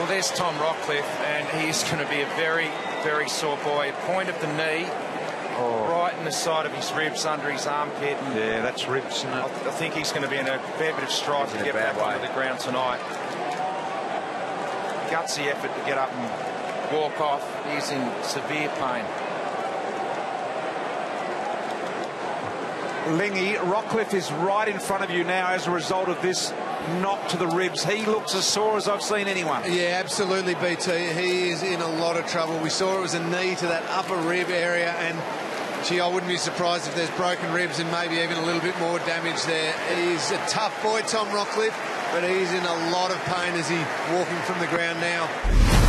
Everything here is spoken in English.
Well, there's Tom Rockliff, and he's going to be a very, very sore boy. Point of the knee, oh. right in the side of his ribs, under his armpit. yeah, that's ribs. I, th I, think he's going to be in a fair bit of strife to get back way. onto the ground tonight. Gutsy effort to get up and walk off. He's in severe pain. Lingy, Rockliff is right in front of you now as a result of this knock to the ribs. He looks as sore as I've seen anyone. Yeah, absolutely, BT. He is in a lot of trouble. We saw it was a knee to that upper rib area, and gee, I wouldn't be surprised if there's broken ribs and maybe even a little bit more damage there. He's a tough boy, Tom Rockliff, but he's in a lot of pain as he's walking from the ground now.